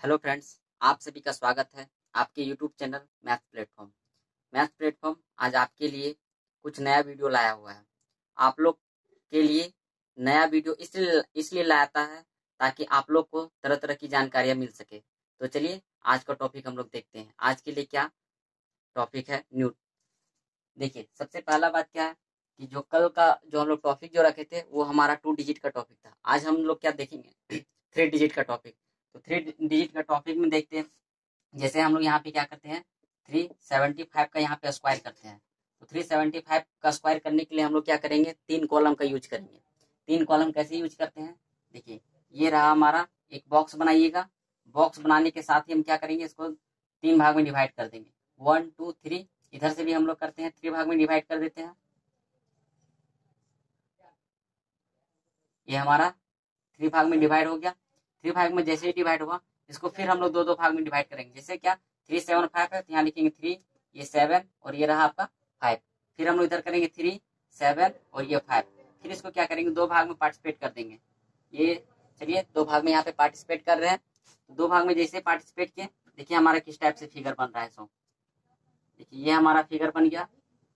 Hello friends, आप सभी का स्वागत है आपके YouTube channel math platform. Math platform आज आपके लिए कुछ नया वीडियो लाया हुआ है। आप लोग के लिए नया वीडियो इसलिए इसलिए लाता है ताकि आप लोग को तरह तरह की जानकारियाँ मिल सके। तो चलिए, आज का टॉपिक हम लोग देखते हैं। आज के लिए क्या टॉपिक है? न्यूट देखिए, सबसे पहला बात क्या है कि जो कल का जो हम लोग टॉपिक जो रखे थे, वो हमारा टू डिजिट का टॉपिक था। आज हम लोग क्या देखेंगे? थ्री डिजिट का टॉपिक तो थ्री डिजिट का टॉपिक में देखते हैं। जैसे हम लोग यहाँ पे क्या करते हैं थ्री सेवेंटी फाइव का यहाँ पे स्क्वायर करते हैं। तो थ्री सेवेंटी फाइव का स्क्वायर करने के लिए हम लोग क्या करेंगे, तीन कॉलम का यूज़ करेंगे। तीन कॉलम कैसे यूज़ करते हैं? देखिए, ये रहा हमारा, एक बॉक्स बनाइएगा। बॉक्स बनाने के साथ ही हम क्या करेंगे, इसको तीन भाग में डिवाइड कर देंगे। वन टू थ्री इधर से भी हम लोग करते हैं थ्री भाग में डिवाइड कर देते हैं। ये हमारा थ्री भाग में डिवाइड हो गया। थ्री फाइव में जैसे ही डिवाइड हुआ, इसको फिर हम लोग दो दो भाग में डिवाइड करेंगे। जैसे क्या? थ्री सेवन फाइव है तो यहाँ लिखेंगे थ्री, ये सेवन और ये रहा आपका फाइव। फिर हम लोग इधर करेंगे थ्री, सेवन और ये फाइव। फिर इसको क्या करेंगे? दो भाग में पार्टिसिपेट कर देंगे। ये चलिए, दो भाग में यहाँ पे पार्टिसिपेट कर रहे हैं। तो दो भाग में जैसे पार्टिसिपेट किए, देखिए हमारा किस टाइप से फिगर बन रहा है सो देखिए, ये हमारा फिगर बन गया,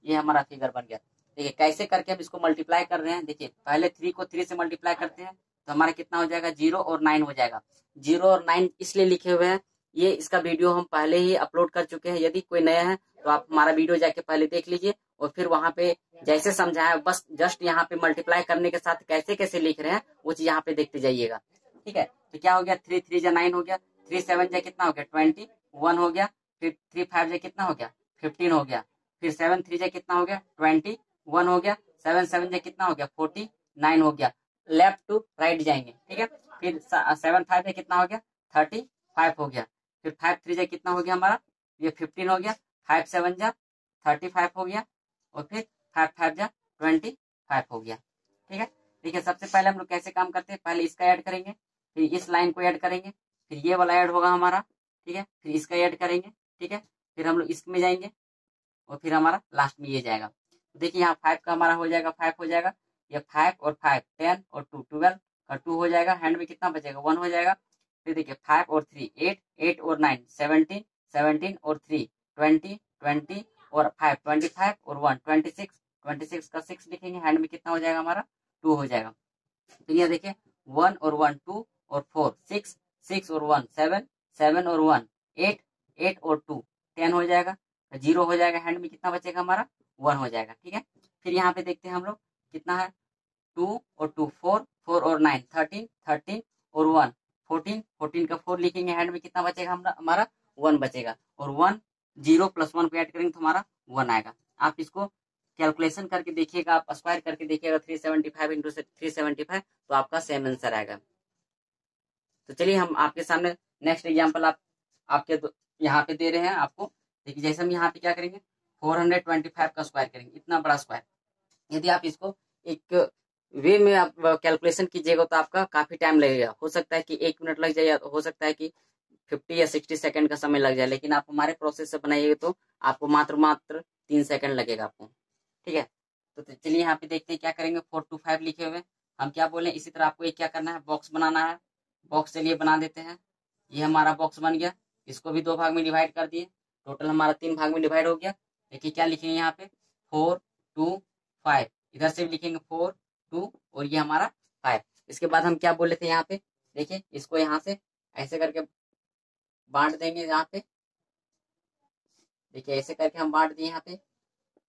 ये हमारा फिगर बन गया। देखिए, कैसे करके हम इसको मल्टीप्लाई कर रहे हैं? देखिए, पहले थ्री को थ्री से मल्टीप्लाई करते हैं तो हमारा कितना हो जाएगा? ज़ीरो और नाइन हो जाएगा। ज़ीरो और नाइन इसलिए लिखे हुए हैं, ये इसका वीडियो हम पहले ही अपलोड कर चुके हैं। यदि कोई नया है तो आप हमारा वीडियो जाके पहले देख लीजिए और फिर वहाँ पे जैसे समझाया, बस जस्ट यहाँ पे मल्टीप्लाई करने के साथ कैसे कैसे लिख रहे हैं, वो चीज़ यहाँ पे देखते जाइएगा। ठीक है? तो क्या हो गया? थ्री थ्री जा नाइन हो गया। थ्री सेवन जा कितना हो गया? ट्वेंटी वन हो गया। फिर थ्री फाइव जा कितना हो गया? फिफ्टीन हो गया। फिर सेवन थ्री जा कितना हो गया? ट्वेंटी वन हो गया। सेवन सेवन जा कितना हो गया? फोर्टी नाइन हो गया। लेफ़्ट टू राइट जाएँगे, ठीक है? फिर सेवन फाइव कितना हो गया? थर्टी फाइव हो गया। फिर फाइव थ्री जा कितना हो गया हमारा? ये फिफ्टीन हो गया। फाइव सेवन जा, थर्टी फाइव हो गया। और फिर फाइव फाइव जा, ट्वेंटी फाइव हो गया, ठीक है? है सबसे पहले हम लोग कैसे काम करते हैं? पहले इसका ऐड करेंगे, फिर इस लाइन को ऐड करेंगे, फिर ये वाला ऐड होगा हमारा, ठीक है? फिर इसका ऐड करेंगे, ठीक है? फिर हम लोग इसमें जाएँगे, और फिर हमारा लास्ट में ये जाएगा। देखिए, यहाँ फाइव का हमारा हो जाएगा, फाइव हो जाएगा। ये फाइव और फाइव, टेन और टू ट्वेल्व का टू हो जाएगा हैंड में कितना बचेगा? वन हो जाएगा। फिर देखिए फाइव और थ्री एट एट और नाइन सेवनटीन सेवनटीन और थ्री ट्वेंटी ट्वेंटी और फाइव ट्वेंटी फाइव और one twenty six twenty six का सिक्स लिखेंगे हैंड में कितना हो जाएगा हमारा? टू हो जाएगा। फिर ये देखिए वन और वन टू और फोर सिक्स सिक्स और वन सेवन सेवन और वन एट एट और टू टेन हो जाएगा। ज़ीरो हो जाएगा हैंड में कितना बचेगा हमारा? वन हो जाएगा, ठीक है? फिर यहाँ पे देखते हैं हम लोग, कितना है? टू और टू फोर फोर और नाइन, थर्टीन थर्टीन और वन, फोर्टीन फोर्टीन का फोर लिखेंगे हैंड में कितना बचेगा हमारा हमारा? वन बचेगा। और वन, ज़ीरो प्लस वन को ऐड करेंगे तो हमारा वन आएगा। आप इसको कैलकुलेशन करके देखिएगा, आप स्क्वायर करके देखिएगा three seventy five into three seventy five तो आपका सेम आंसर आएगा। तो चलिए, हम आपके सामने नेक्स्ट एग्ज़ाम्पल आप, आपके तो यहाँ पे दे रहे हैं आपको। देखिए, जैसे हम यहाँ पे क्या करेंगे? फोर हंड्रेड ट्वेंटी फाइव का स्क्वायर करेंगे। इतना बड़ा स्क्वायर यदि आप इसको एक वे में आप कैलकुलेशन कीजिएगा तो आपका काफ़ी टाइम लगेगा। हो सकता है कि एक मिनट लग जाए या हो सकता है कि फिफ्टी या सिक्सटी सेकंड का समय लग जाए, लेकिन आप हमारे प्रोसेस से बनाइएगा तो आपको मात्र मात्र तीन सेकंड लगेगा आपको। ठीक है? तो चलिए यहाँ पे देखते हैं क्या करेंगे। फोर टू फाइव लिखे हुए हम क्या बोले? इसी तरह आपको एक क्या करना है? बॉक्स बनाना है। बॉक्स चलिए बना देते हैं। ये हमारा बॉक्स बन गया। इसको भी दो भाग में डिवाइड कर दिए। टोटल हमारा तीन भाग में डिवाइड हो गया। देखिए क्या लिखेंगे यहाँ पे? फोर टू फाइव इधर से भी लिखेंगे फोर टू और ये हमारा फाइव इसके बाद हम क्या बोले थे यहाँ पे? देखिए, इसको यहाँ से ऐसे करके बांट देंगे यहाँ पे। देखिए, ऐसे करके हम बांट दिए यहाँ पे।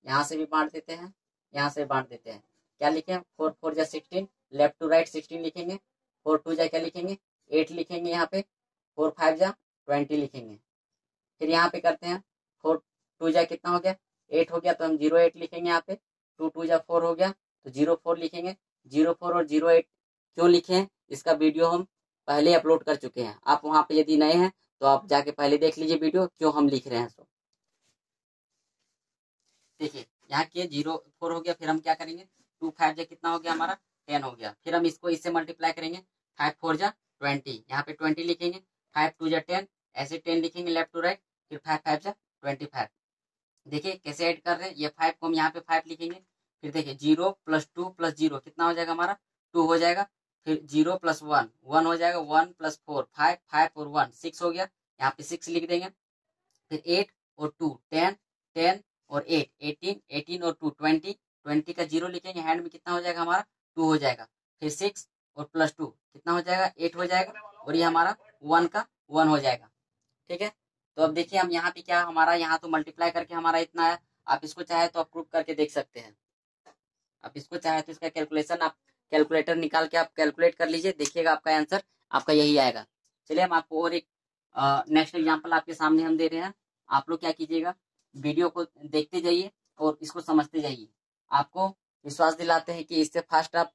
यहाँ से भी बांट देते हैं, यहाँ से बांट देते हैं। क्या लिखे फोर फोर जा sixteen left to right sixteen लिखेंगे। फोर टू जा क्या लिखेंगे? एट लिखेंगे यहाँ पे। फोर फाइव जा ट्वेंटी लिखेंगे। फिर यहाँ पे करते हैं। फोर टू जा कितना हो गया? एट हो गया तो हम ज़ीरो एट लिखेंगे यहाँ पे। टू टू जा फोर हो गया। तो ज़ीरो फोर लिखेंगे। ज़ीरो फोर और ज़ीरो एट क्यों लिखे हैं? इसका वीडियो हम पहले अपलोड कर चुके हैं। आप वहाँ पे यदि नए हैं तो आप जाके पहले देख लीजिए वीडियो, क्यों हम लिख रहे हैं सो देखिए, यहाँ के ज़ीरो फोर हो गया, फिर हम क्या करेंगे? टू फाइव जा कितना हो गया हमारा? टेन हो गया। फिर हम इसको इससे मल्टीप्लाई करेंगे। फाइव फोर जा ट्वेंटी। यहाँ पे ट्वेंटी लिखेंगे। फाइव टू जा टेन। ऐसे टेन लिखेंगे लेफ़्ट टू राइट। फिर फाइव फाइव जा ट्वेंटी फाइव। देखिए, कैसे ऐड कर रहे हैं? ये फाइव को हम यहाँ पे फाइव लिखेंगे। फिर देखिए zero plus two plus zero कितना हो जाएगा हमारा? टू हो जाएगा। फिर ज़ीरो प्लस वन वन हो जाएगा, one plus four, five five और वन, सिक्स हो गया। यहाँ पे सिक्स लिख देंगे। फिर एट और टू, टेन टेन और एट, एटीन एटीन और टू, ट्वेंटी ट्वेंटी का ज़ीरो लिखेंगे। हैंड में कितना हो जाएगा हमारा? टू हो जाएगा। फिर सिक्स और प्लस टू, कितना हो जाएगा? एट हो जाएगा। और ये हमारा वन का वन हो जाएगा। ठीक है? तो अब देखिए हम यहाँ पे क्या, हमारा यहाँ तो मल्टीप्लाई करके हमारा इतना है। आप इसको चाहे तो आप प्रूव करके देख सकते हैं। आप इसको चाहे तो इसका कैलकुलेशन आप कैलकुलेटर निकाल के आप कैलकुलेट कर लीजिए, देखिएगा आपका आंसर आपका यही आएगा। चलिए हम आपको और एक नेक्स्ट एग्ज़ाम्पल आपके सामने हम दे रहे हैं। आप लोग क्या कीजिएगा वीडियो को देखते जाइए और इसको समझते जाइए। आपको विश्वास दिलाते हैं कि इससे फास्ट आप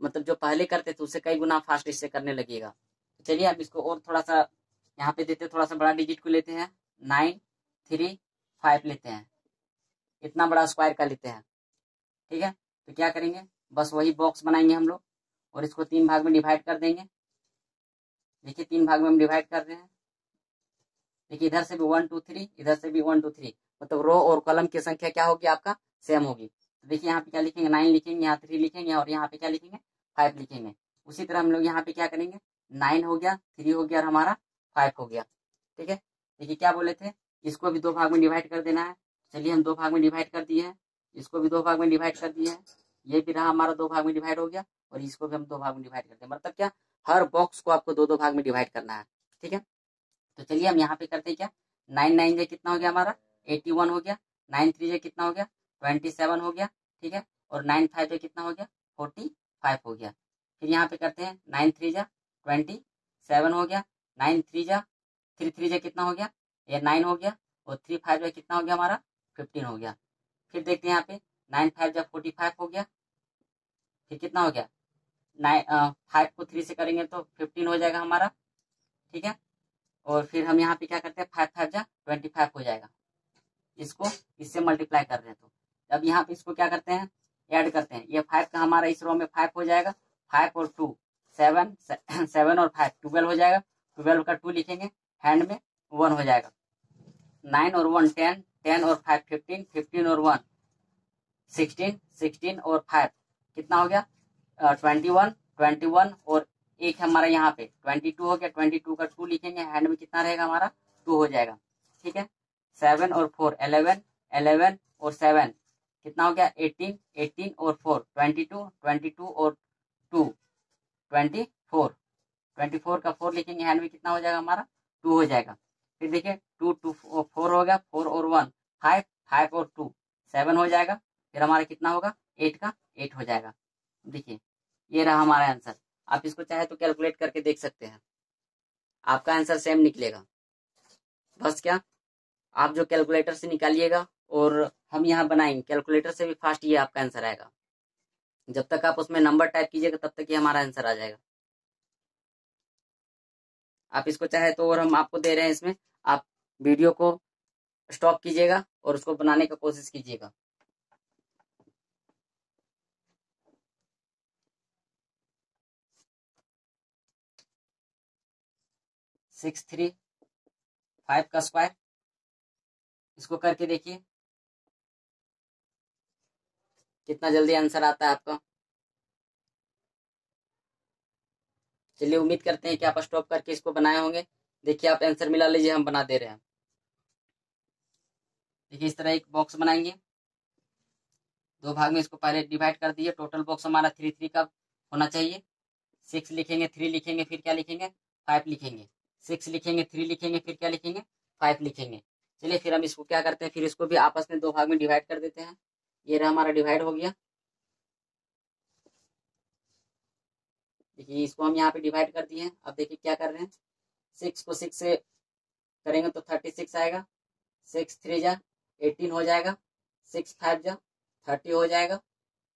मतलब जो पहले करते थे, उससे कई गुना फास्ट इससे करने लगेगा। चलिए अब इसको और थोड़ा सा, यहाँ पे देते थोड़ा सा बड़ा डिजिट को लेते हैं। नाइन थ्री फाइव लेते हैं। इतना बड़ा स्क्वायर का लेते हैं। ठीक है? तो क्या करेंगे? बस वही बॉक्स बनाएँगे हम लोग और इसको तीन भाग में डिवाइड कर देंगे। देखिए, तीन भाग में हम डिवाइड कर रहे हैं। देखिए, इधर से भी वन टू थ्री इधर से भी वन टू थ्री मतलब रो और कलम की संख्या क्या होगी आपका? सेम होगी। तो देखिए, यहाँ पे क्या लिखेंगे? नाइन लिखेंगे, यहाँ थ्री लिखेंगे और यहाँ पे क्या लिखेंगे? फाइव लिखेंगे। उसी तरह हम लोग यहाँ पे क्या करेंगे? नाइन हो गया थ्री हो गया और हमारा फाइव हो गया। ठीक है? देखिए, क्या बोले थे? इसको भी दो भाग में डिवाइड कर देना है। चलिए, हम दो भाग में डिवाइड कर दिए हैं। इसको भी दो भाग में डिवाइड कर दिए हैं। ये भी रहा हमारा दो भाग में डिवाइड हो गया और इसको भी हम दो भाग में डिवाइड करते हैं। मतलब क्या? हर बॉक्स को आपको दो दो भाग में डिवाइड करना है, ठीक है? तो चलिए हम यहाँ पे करते हैं क्या? नाइन नाइन जे कितना हो गया हमारा? एटी वन हो गया। नाइन थ्री जे कितना हो गया? ट्वेंटी सेवन हो गया, ठीक है? और नाइन फाइव जे कितना हो गया? फोर्टी फाइव हो गया। फिर यहाँ पे करते हैं नाइन थ्री जा ट्वेंटी सेवन हो गया। नाइन थ्री जा थ्री थ्री जा कितना हो गया? ये नाइन हो गया। और थ्री फाइव जा कितना हो गया हमारा? फिफ्टीन हो गया। फिर देखते हैं यहाँ पे नाइन फाइव जा फोर्टी फाइव हो गया, फिर कितना हो गया? नाइन फाइव को थ्री से करेंगे तो फिफ्टीन हो जाएगा हमारा, ठीक है? और फिर हम यहाँ पे क्या करते हैं? फाइव फाइव जा ट्वेंटी फाइव हो जाएगा। इसको, इससे मल्टीप्लाई कर रहे हैं तो। अब यहाँ पे इसको क्या करते हैं? ऐड करते हैं। ये फाइव का हमारा इस रो में फाइव हो जाएगा। फाइव और टू सेवन सेवन और फाइव ट्वेल्व हो जाएगा। ट्वेल्व का टू लिखेंगे। हैंड में वन हो जाएगा। नाइन और वन टेन टेन और फाइव फिफ्टीन फिफ्टीन और वन सिक्सटीन सिक्सटीन और फाइव। कितना हो गया? ट्वेंटी वन ट्वेंटी वन और एक है हमारा यहाँ पे। ट्वेंटी टू हो गया, ट्वेंटी टू का टू लिखेंगे। हैंड में कितना रहेगा हमारा? टू हो जाएगा। ठीक है? सेवन और फोर एलेवन एलेवन और सेवन। कितना हो गया? एटीन एटीन और four. Twenty two twenty two और two twenty four. Twenty four का फोर लिखेंगे। हैंड में कितना हो जाएगा हमारा? टू हो जाएगा। फिर देखिए टू टू फोर हो गया। फोर और वन फाइव फाइव और टू सेवन हो जाएगा। फिर हमारा कितना होगा? एट का एट हो जाएगा। देखिए, ये रहा हमारा आंसर आप इसको चाहे तो कैलकुलेट करके देख सकते हैं। आपका आंसर सेम निकलेगा। बस क्या? आप जो कैलकुलेटर से निकालिएगा और हम यहाँ बनाएँगे। कैलकुलेटर से भी फास्ट ये आपका आंसर आएगा। जब तक आप उसमें नंबर टाइप कीजिएगा, तब तक ये हमारा आंसर आ जाएगा। आप इसको चाहे तो और हम आपको दे रहे हैं इसमें। आप वीडियो को स्टॉप कीजिएगा और उसको बनाने का कोशिश कीजिएगा। सिक्स थ्री फाइव का स्क्वायर। इसको करके देखिए। कितना जल्दी आंसर आता है आपका। चलिए उम्मीद करते हैं कि आप स्टॉप करके इसको बनाए होंगे। देखिए, आप आंसर मिला लीजिए, हम बना दे रहे हैं। देखिए, इस तरह एक बॉक्स बनाएँगे। दो भाग में इसको पहले डिवाइड कर दिए टोटल बॉक्स हमारा थ्री थ्री का होना चाहिए। सिक्स लिखेंगे, थ्री लिखेंगे, फिर क्या लिखेंगे? फाइव लिखेंगे। सिक्स लिखेंगे, थ्री लिखेंगे, फिर क्या लिखेंगे? फाइव लिखेंगे। चलिए फिर हम इसको क्या करते हैं? फिर इसको भी आपस में दो भाग में डिवाइड कर देते हैं। ये रहा हमारा डिवाइड हो गया। देखिए, इसको हम यहाँ पे डिवाइड कर दिए हैं। अब देखिए क्या कर रहे हैं। सिक्स को सिक्स से करेंगे तो थर्टी सिक्स आएगा। सिक्स थ्री जा, एटीन हो जाएगा। सिक्स फाइव जा, थर्टी हो जाएगा।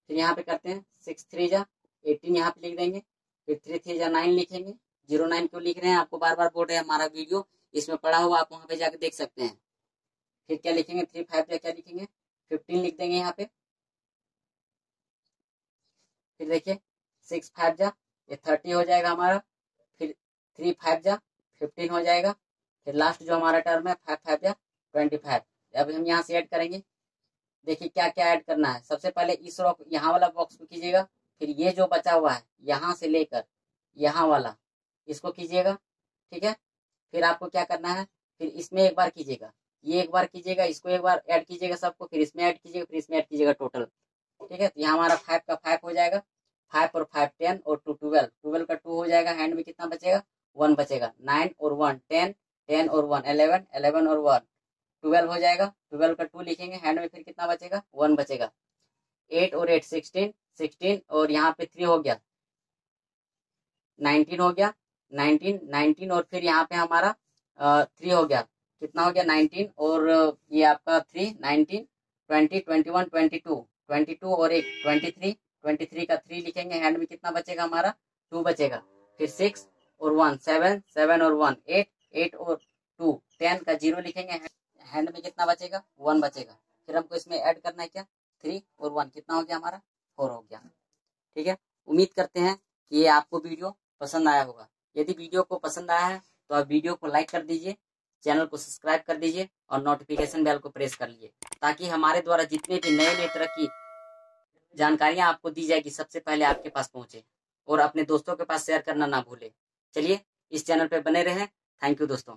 फिर यहाँ पे करते हैं। सिक्स थ्री जा, एटीन यहाँ पे लिख देंगे। फिर थ्री थ्री जा, नाइन लिखेंगे। ज़ीरो नाइन क्यों लिख रहे हैं? आपको बार बार बोल रहे हैं हमारा वीडियो, इसमें पड़ा हुआ आप वहाँ पे जाके देख सकते हैं। फिर क्या लिखेंगे? थ्री फाइव या क्या लिखेंगे? फिफ्टीन लिख देंगे यहाँ पे। फिर देखिए, सिक्स फाइव जा, ये थर्टी हो जाएगा हमारा। फिर थ्री फाइव जा, फिफ्टीन हो जाएगा। फिर लास्ट जो हमारा टर्म है फाइव फाइव जा ट्वेंटी फाइव अब हम यहाँ से ऐड करेंगे। देखिए क्या क्या ऐड करना है। सबसे पहले इस रॉक यहाँ वाला बॉक्स को कीजिएगा। फिर ये जो बचा हुआ है, यहाँ से लेकर, यहाँ वाला। इसको कीजिएगा, ठीक है? फिर आपको क्या करना है? फिर इसमें एक बार कीजिएगा। ये एक बार कीजिएगा, इसको एक बार ऐड कीजिएगा सबको, फिर इसमें ऐड कीजिएगा, फिर इसमें ऐड कीजिएगा टोटल ठीक है? तो यहाँ हमारा फाइव का फाइव हो जाएगा। फाइव और फाइव टेन और टू ट्वेल्व ट्वेल्व का टू हो जाएगा हैंड में कितना बचेगा? वन बचेगा। नाइन और वन टेन टेन और वन एलेवन एलेवन और वन ट्वेल्व हो जाएगा। ट्वेल्व का टू लिखेंगे हैंड में फिर कितना बचेगा? वन बचेगा। एट और एट सिक्सटीन सिक्सटीन और यहाँ पे थ्री हो गया। नाइनटीन हो गया। नाइनटीन नाइनटीन और फिर यहाँ पे हमारा थ्री हो गया। कितना हो गया? नाइनटीन और ये आपका three nineteen twenty twenty one twenty two twenty two और एक ट्वेंटी थ्री ट्वेंटी थ्री का थ्री लिखेंगे। हैंड में कितना बचेगा हमारा? टू बचेगा। फिर सिक्स और वन सेवन सेवन और वन एट एट और टू टेन का ज़ीरो लिखेंगे। हैंड में कितना बचेगा? वन बचेगा। फिर हमको इसमें ऐड करना है क्या? थ्री और वन कितना हो गया हमारा? फोर हो गया। ठीक है? उम्मीद करते हैं कि ये आपको वीडियो पसंद आया होगा। यदि वीडियो को पसंद आया है तो आप वीडियो को लाइक कर दीजिए, चैनल को सब्सक्राइब कर दीजिए और नोटिफिकेशन बेल को प्रेस कर लीजिए, ताकि हमारे द्वारा जितने भी नए नए तरह की जानकारियाँ आपको दी जाएगी, सबसे पहले आपके पास पहुँचे और अपने दोस्तों के पास शेयर करना ना भूले। चलिए, इस चैनल पर बने रहें। थैंक यू दोस्तों।